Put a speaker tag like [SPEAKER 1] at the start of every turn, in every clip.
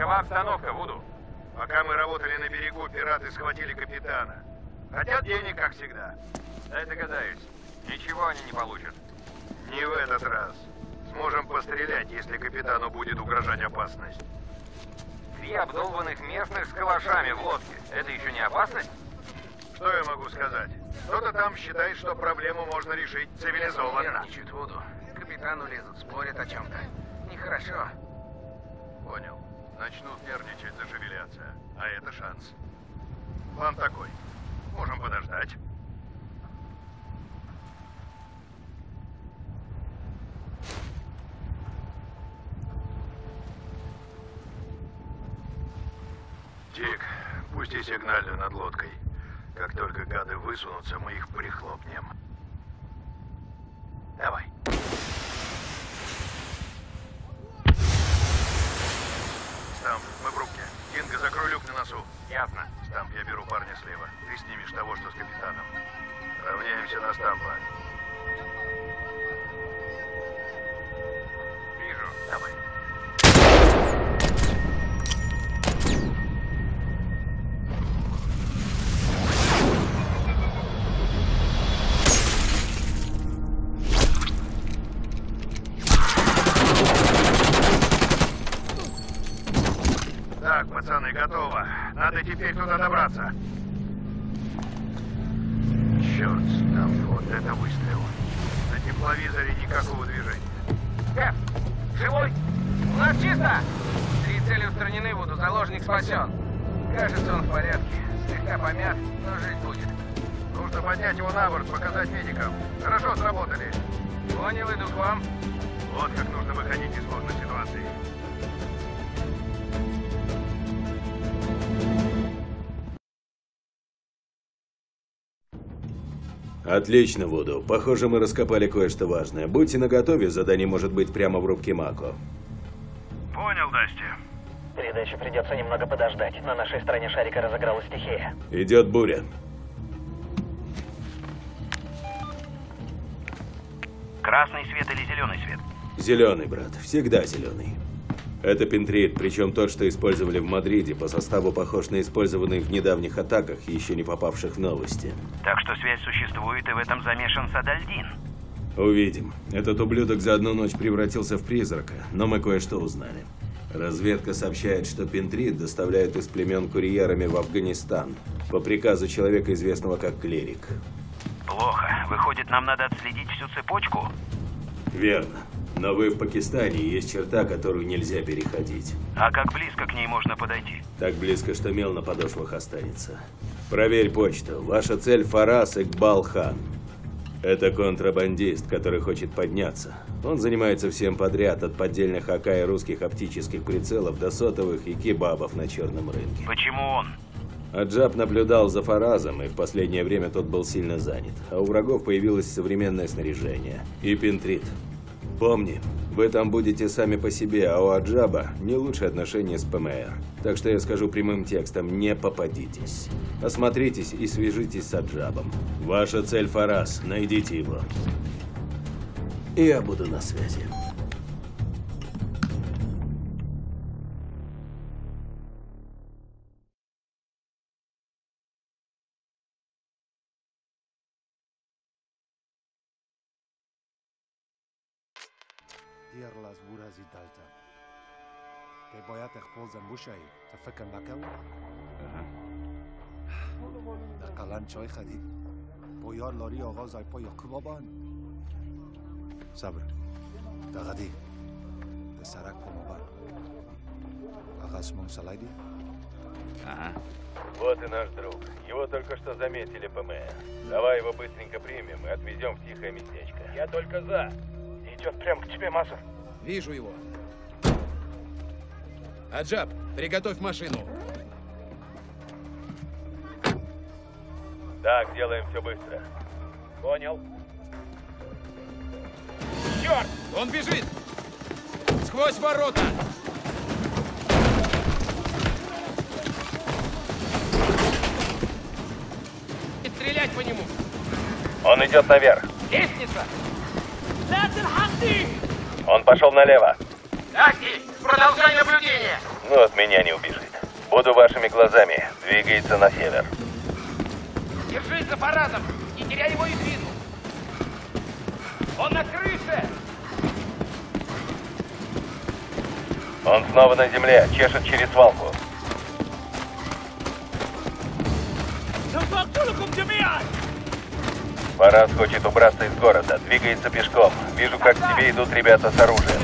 [SPEAKER 1] Какова обстановка, Вуду?
[SPEAKER 2] Пока мы работали на берегу, пираты схватили капитана. Хотят денег, как всегда.
[SPEAKER 1] Дай догадаюсь. Ничего они не получат.
[SPEAKER 2] Не в этот раз. Сможем пострелять, если капитану будет угрожать опасность.
[SPEAKER 1] Три обдолбанных местных с калашами в лодке. Это еще не опасность?
[SPEAKER 2] Что я могу сказать? Кто-то там считает, что проблему можно решить цивилизованно.
[SPEAKER 3] Нервничают воду. Капитану лезут, спорят о чем-то. Нехорошо.
[SPEAKER 2] Понял. Начнут нервничать, зашевелятся. А это шанс. План такой. Можем подождать. Дик, пусти сигнальную над лодкой. Как только гады высунутся, мы их прихлопнем. Давай. Стамп, мы в рубке. Кинга, закрой люк на носу.
[SPEAKER 1] Ясно.
[SPEAKER 2] Стамп, я беру парня слева. Ты снимешь того, что с капитаном. Равняемся на Стампа.
[SPEAKER 1] Вижу.
[SPEAKER 2] Давай. Теперь туда добраться. Черт, там вот это выстрел. На тепловизоре никакого движения.
[SPEAKER 3] Кэп, живой? У нас чисто! Три цели устранены, Вуду. Заложник спасен. Кажется, он в порядке. Слегка помят, но жить будет.
[SPEAKER 2] Нужно поднять его на борт, показать медикам. Хорошо сработали.
[SPEAKER 3] Понял, иду к вам.
[SPEAKER 2] Вот как нужно выходить из сложной ситуации.
[SPEAKER 4] Отлично, Вуду. Похоже, мы раскопали кое-что важное. Будьте наготове, задание может быть прямо в рубке Мако.
[SPEAKER 2] Понял, Дасти.
[SPEAKER 5] Передаче придется немного подождать. На нашей стороне шарика разыгралась стихия.
[SPEAKER 4] Идет буря.
[SPEAKER 6] Красный свет или зеленый свет?
[SPEAKER 4] Зеленый, брат. Всегда зеленый. Это пентрит, причем тот, что использовали в Мадриде, по составу похож на использованный в недавних атаках, еще не попавших в новости.
[SPEAKER 6] Так что связь существует, и в этом замешан Садальдин.
[SPEAKER 4] Увидим. Этот ублюдок за одну ночь превратился в призрака, но мы кое-что узнали. Разведка сообщает, что Пентрит доставляют из племен курьерами в Афганистан по приказу человека, известного как Клерик.
[SPEAKER 6] Плохо. Выходит, нам надо отследить всю цепочку?
[SPEAKER 4] Верно. Но вы в Пакистане, и есть черта, которую нельзя переходить.
[SPEAKER 6] А как близко к ней можно подойти?
[SPEAKER 4] Так близко, что мел на подошвах останется. Проверь почту. Ваша цель Фарас Экбал Хан. Это контрабандист, который хочет подняться. Он занимается всем подряд, от поддельных АК и русских оптических прицелов до сотовых и кебабов на черном рынке.
[SPEAKER 6] Почему он?
[SPEAKER 4] Аджаб наблюдал за Фаразом, и в последнее время тот был сильно занят. А у врагов появилось современное снаряжение. И пентрит. Помни, вы там будете сами по себе, а у Аджаба не лучшие отношения с ПМР. Так что я скажу прямым текстом, не попадитесь. Осмотритесь и свяжитесь с Аджабом. Ваша цель Фарас, найдите его. Я буду на связи.
[SPEAKER 7] اخبازم بوشایی تا فکر نکو دقلن چای خدید بویار لاری آقا زایپا یا کبابان صبر دغدي ده سرک помогал. Ага, с Монсалайди?
[SPEAKER 6] Ага.
[SPEAKER 8] Вот и наш друг. Его только что заметили ПМ. Давай его быстренько примем и отвезем в тихое местечко. Я только за. Идет прямо к тебе, Масса.
[SPEAKER 9] Вижу его. Аджаб, приготовь машину.
[SPEAKER 8] Так, делаем все быстро. Понял.
[SPEAKER 9] Черт! Он бежит! Сквозь ворота! И стрелять по нему!
[SPEAKER 8] Он идет наверх.
[SPEAKER 9] Лестница!
[SPEAKER 8] Он пошел налево.
[SPEAKER 3] Асти, продолжай наблюдение!
[SPEAKER 4] Но от меня не убежит. Буду вашими глазами. Двигается на север.
[SPEAKER 9] Держись за Фаразом! Не теряй его из виду! Он на крыше!
[SPEAKER 4] Он снова на земле, чешет через свалку. Фараз хочет убраться из города, двигается пешком. Вижу, как к тебе идут ребята с оружием.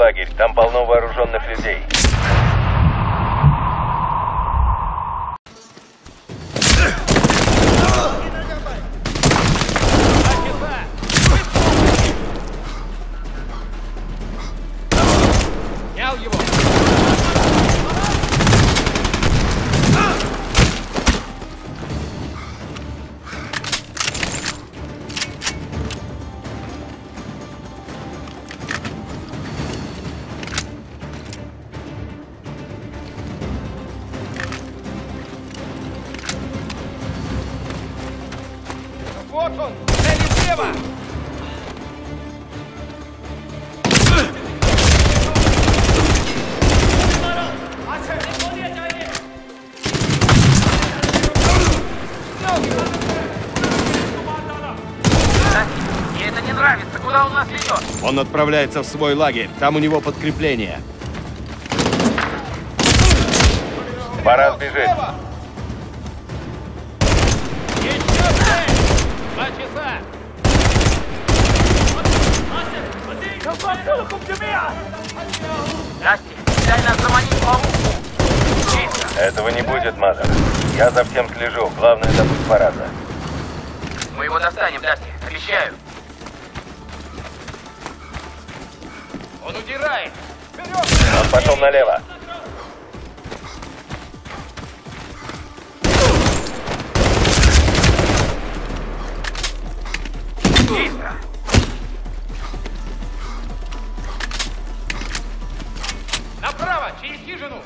[SPEAKER 4] Лагерь, там полно вооруженных людей.
[SPEAKER 9] Он
[SPEAKER 10] отправляется в свой лагерь. Там у него подкрепление.
[SPEAKER 4] Фараз бежит.
[SPEAKER 9] Еще цель! Два часа!
[SPEAKER 3] Асти, дай нас заманить в ловушку. Чисто.
[SPEAKER 4] Этого не будет, Мазер. Я за всем слежу. Главное добыть Фараза.
[SPEAKER 3] Мы его достанем, Дасти. Обещаю.
[SPEAKER 9] Он удирает!
[SPEAKER 4] Он пошел налево.
[SPEAKER 9] Направо, через хижину!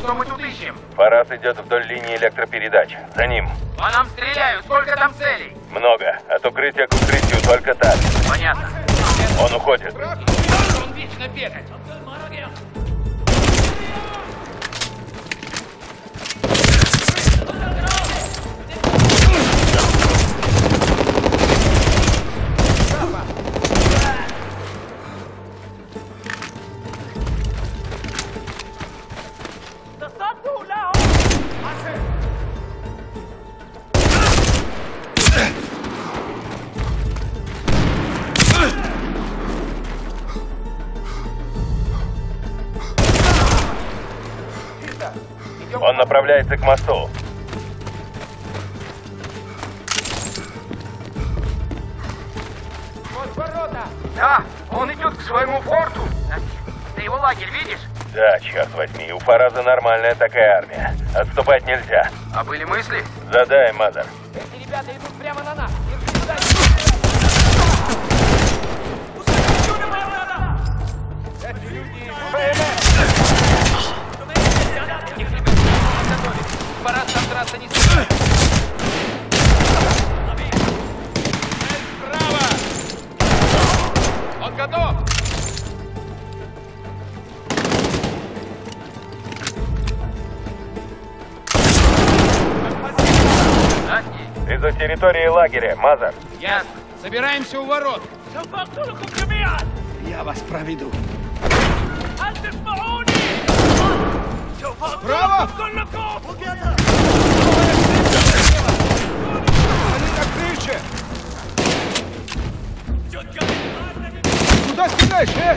[SPEAKER 3] Что мы тут ищем?
[SPEAKER 4] Фараз идет вдоль линии электропередач. За ним.
[SPEAKER 3] По нам стреляют. Сколько там целей?
[SPEAKER 4] Много. От укрытия к укрытию только так.
[SPEAKER 3] Понятно.
[SPEAKER 4] Он уходит.
[SPEAKER 9] Он вечно бегает!
[SPEAKER 4] Он направляется к мосту.
[SPEAKER 9] Вот ворота!
[SPEAKER 3] Да, он идет к своему форту. Ты его лагерь видишь?
[SPEAKER 4] Да, черт возьми, у Фараза нормальная такая армия. Отступать нельзя.
[SPEAKER 3] А были мысли?
[SPEAKER 4] Задай, Мазер.
[SPEAKER 9] Эти ребята идут прямо на нас! Держи туда! Эти Драться не стоит! Справа! Он готов!
[SPEAKER 3] Дасти,
[SPEAKER 4] Ты за территорией лагеря, Мазер.
[SPEAKER 9] Ясно. Собираемся у ворот.
[SPEAKER 10] Я вас проведу.
[SPEAKER 9] Право!
[SPEAKER 10] Э?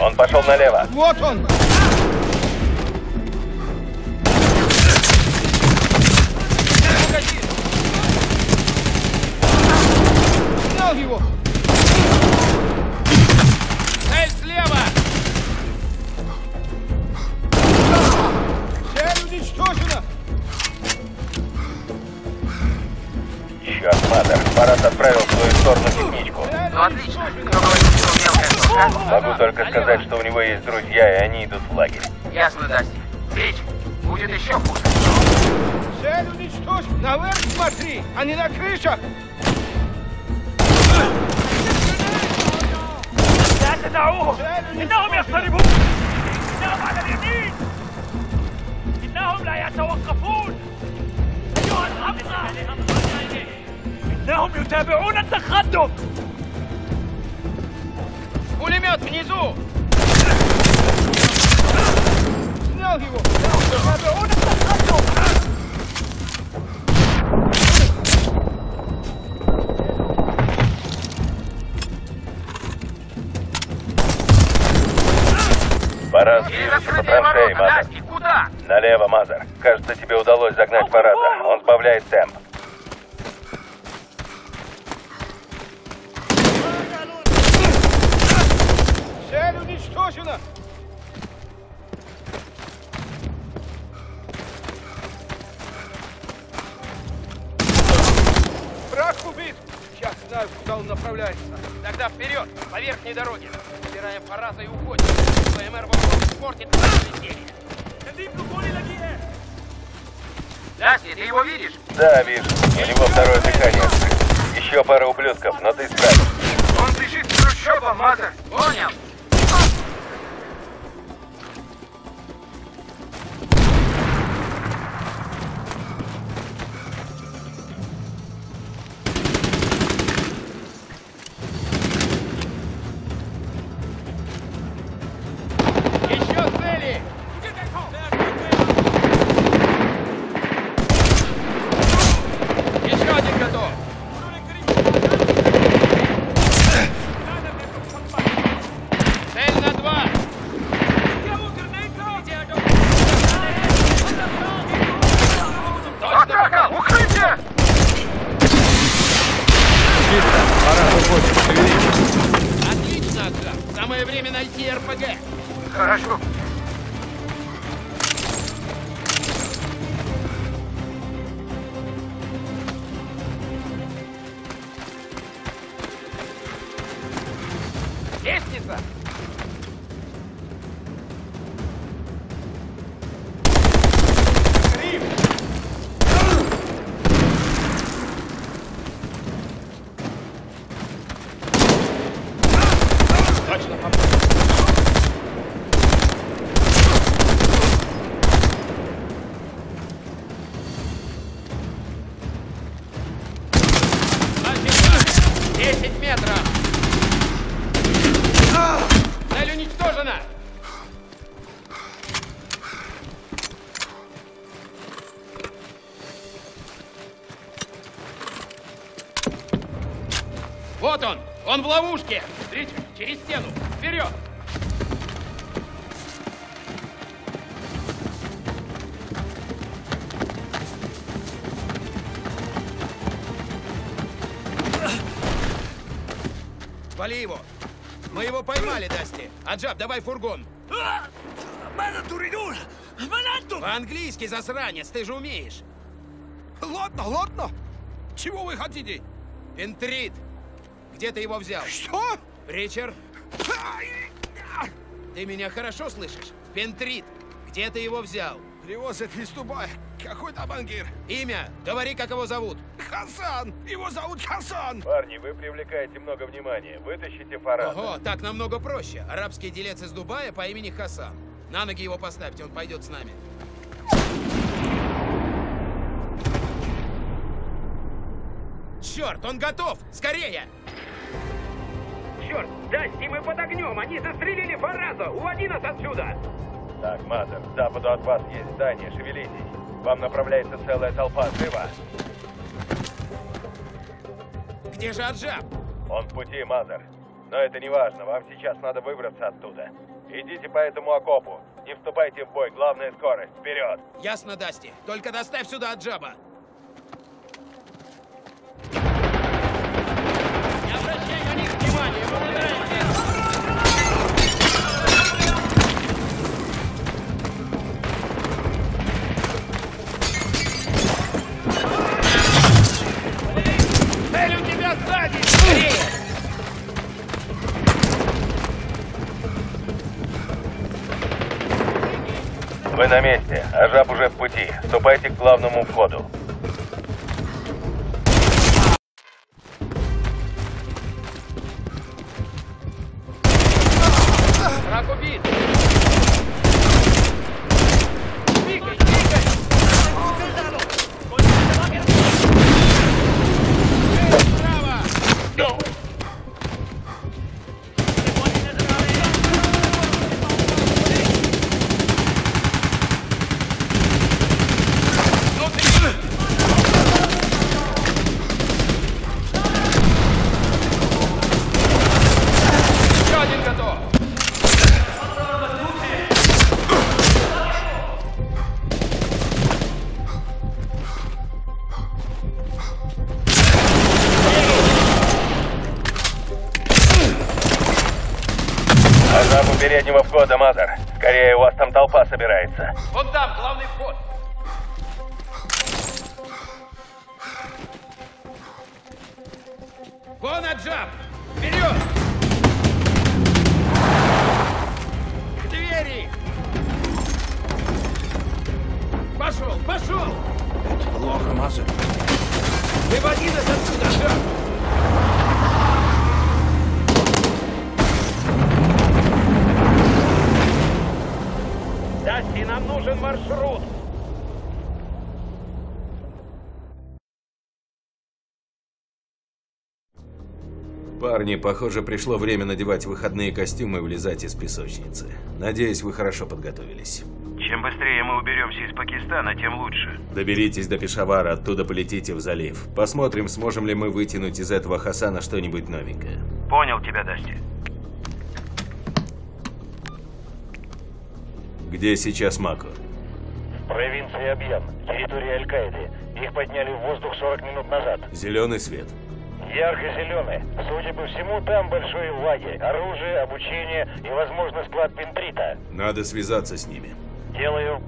[SPEAKER 4] Он пошел налево.
[SPEAKER 10] Вот он!
[SPEAKER 4] Марат отправил в свою сторону техничку.
[SPEAKER 10] Ну отлично. Кто говорит, что мелкая шутка?
[SPEAKER 4] Могу только сказать, что у него есть друзья, и они идут в лагерь.
[SPEAKER 10] Ясно, Дасти. Бич, будет еще хуже.
[SPEAKER 9] Цель уничтожь! Наверх смотри, а не на крышах! Дайте на ухо, Не на место не будет! Не на إنهم يتابعون التقدم
[SPEAKER 10] Пулемет внизу!
[SPEAKER 9] سناو его! يتابعون التقدم
[SPEAKER 4] Парад
[SPEAKER 10] Через
[SPEAKER 4] движется по
[SPEAKER 10] открытые
[SPEAKER 4] траншеи,
[SPEAKER 10] ворота!
[SPEAKER 4] Мазер.
[SPEAKER 10] Дасти, куда?
[SPEAKER 4] Налево, Мазер. Кажется, тебе удалось загнать Парада. Он сбавляет темп.
[SPEAKER 9] Уничтожена! Враг убит! Сейчас знаю, куда он направляется.
[SPEAKER 10] Тогда вперед, по верхней дороге. Собираем Фараза и уходим. ВМР вокруг испортит. Дасти, ты его видишь?
[SPEAKER 4] Да, вижу. У него второе дыхание. Еще пара ублюдков, но ты справишься.
[SPEAKER 10] Он бежит к трущобам, Мазер. Понял. Вот он! Он в ловушке! Смотрите, через стену! Вперед!
[SPEAKER 9] Вали его! Мы его поймали, Дасти! Аджаб, давай фургон! По-английски, засранец, ты же умеешь! Ладно, ладно! Чего вы хотите? Пентрит! Где ты его взял? Что? Ричард? Ты меня хорошо слышишь? Пентрит! Где ты его взял? Привоз из Дубая. Какой там бангир? Имя? Говори, как его зовут. Хасан! Его зовут Хасан!
[SPEAKER 4] Парни, вы привлекаете много внимания. Вытащите Фарада.
[SPEAKER 9] Ого, так намного проще. Арабский делец из Дубая по имени Хасан. На ноги его поставьте, он пойдет с нами. Черт, он готов! Скорее!
[SPEAKER 11] Черт, Дасти, мы под огнем! Они застрелили Фараза! Уводи нас отсюда!
[SPEAKER 4] Так, Мазер, к западу от вас есть здание, шевелитесь. Вам направляется целая толпа, живо!
[SPEAKER 9] Где же Аджаб?
[SPEAKER 4] Он в пути, Мазер. Но это не важно, вам сейчас надо выбраться оттуда. Идите по этому окопу. Не вступайте в бой, главная скорость. Вперед!
[SPEAKER 9] Ясно, Дасти. Только доставь сюда Аджаба.
[SPEAKER 10] На
[SPEAKER 8] месте. Ажаб уже в пути. Ступайте к главному входу. Ажаб у переднего входа, Мазар. Скорее, у вас там толпа собирается.
[SPEAKER 3] Вот там, главный вход!
[SPEAKER 9] Вон Аджаб! Вперед! К двери! Пошел, пошел!
[SPEAKER 7] Плохо, Мазер.
[SPEAKER 9] Выводи нас отсюда, Аджаб!
[SPEAKER 12] Маршрут.
[SPEAKER 4] Парни, похоже, пришло время надевать выходные костюмы и влезать из песочницы. Надеюсь, вы хорошо подготовились.
[SPEAKER 6] Чем быстрее мы уберемся из Пакистана, тем лучше.
[SPEAKER 4] Доберитесь до Пешавара, оттуда полетите в залив. Посмотрим, сможем ли мы вытянуть из этого Хасана что-нибудь новенькое.
[SPEAKER 6] Понял тебя, Дасти.
[SPEAKER 4] Где сейчас Мако?
[SPEAKER 5] В провинции Абьян, территория Аль-Каиды. Их подняли в воздух 40 минут назад.
[SPEAKER 4] Зеленый свет.
[SPEAKER 5] Ярко-зеленый. Судя по всему, там большой лагерь. Оружие, обучение и, возможно, склад пентрита.
[SPEAKER 4] Надо связаться с ними.
[SPEAKER 5] Делаю.